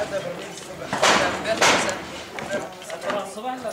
الصبح الصبح لا